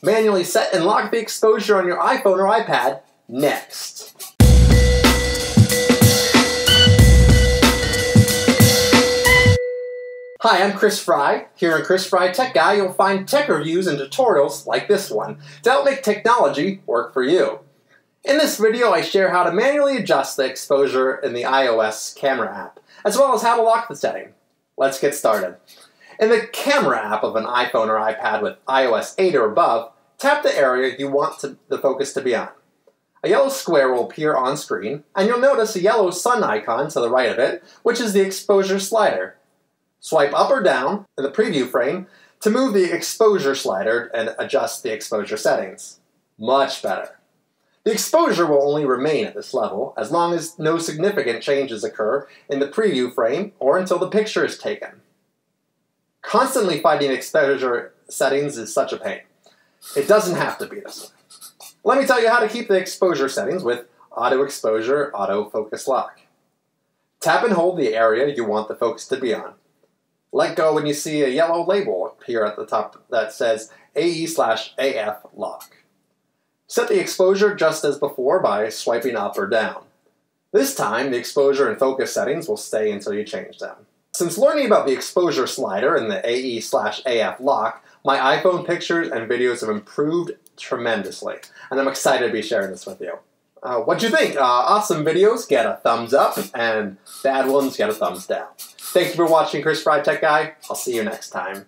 Manually set and lock the exposure on your iPhone or iPad next. Hi, I'm Chris Fry. Here on Chris Fry Tech Guy, you'll find tech reviews and tutorials like this one to help make technology work for you. In this video, I share how to manually adjust the exposure in the iOS camera app, as well as how to lock the setting. Let's get started. In the camera app of an iPhone or iPad with iOS 8 or above, tap the area you want to, the focus to be on. A yellow square will appear on screen, and you'll notice a yellow sun icon to the right of it, which is the exposure slider. Swipe up or down in the preview frame to move the exposure slider and adjust the exposure settings. Much better. The exposure will only remain at this level as long as no significant changes occur in the preview frame or until the picture is taken. Constantly finding exposure settings is such a pain. It doesn't have to be this way. Let me tell you how to keep the exposure settings with Auto Exposure Auto Focus Lock. Tap and hold the area you want the focus to be on. Let go when you see a yellow label appear at the top that says AE slash AF lock. Set the exposure just as before by swiping up or down. This time, the exposure and focus settings will stay until you change them. Since learning about the exposure slider and the AE slash AF lock, my iPhone pictures and videos have improved tremendously, and I'm excited to be sharing this with you. Uh, what do you think? Uh, awesome videos get a thumbs up, and bad ones get a thumbs down. Thank you for watching Chris Fry Tech Guy. I'll see you next time.